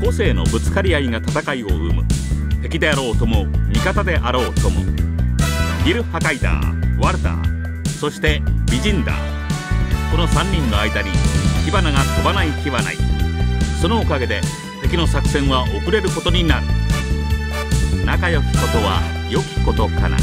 個性のぶつかり合いが戦いを生む。敵であろうとも味方であろうとも。ギル・ハカイダーワルダーそしてビジンダー。この3人の間に火花が飛ばない気はない。そのおかげで敵の作戦は遅れることになる。仲良きことは良きことかな。